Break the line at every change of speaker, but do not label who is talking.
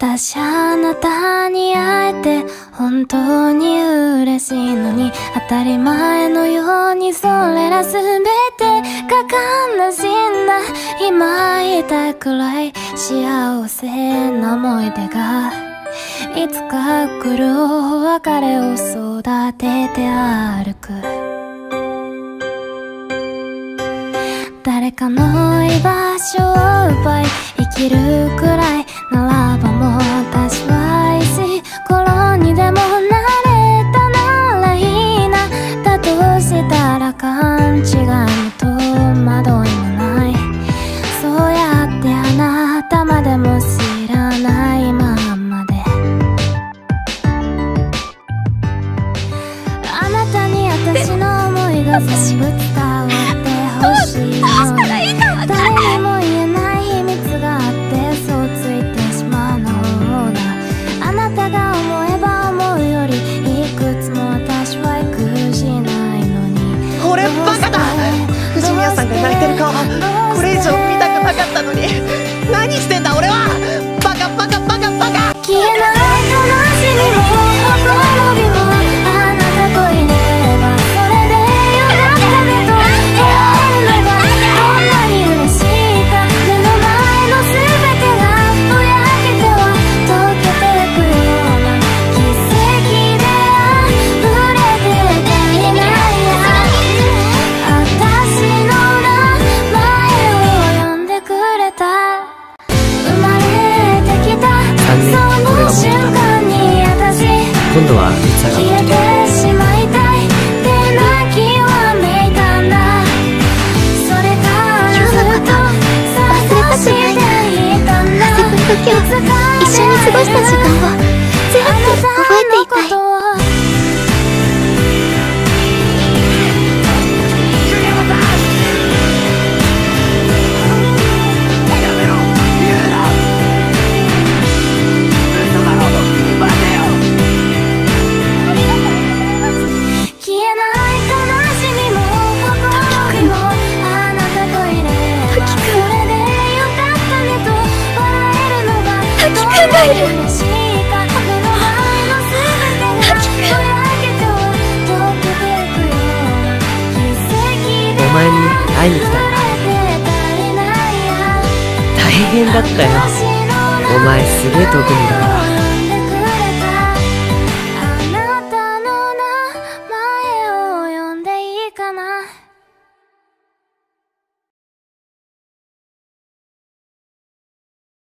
私あなたに会えて本当に嬉しいのに当たり前のようにそれら全てが悲しんだ今いたくらい幸せな思い出がいつか来るお別れを育てて歩く誰かの居場所を奪い生きるくらいの思いが全部伝わってほしいの誰にも言えない秘密があってそうついてしまうのだあなたが思えば思うよりいくつも私は苦しないのに
俺バカだ藤宮さんが泣いてる顔これ以上見たくなかったのに何してんだ俺はバカバカバカバカ
消えないしていたんだ
時を一緒に過ごした時間を
お前に会いに来たんだ。大変だったよ。お前すげえ遠くにいるから。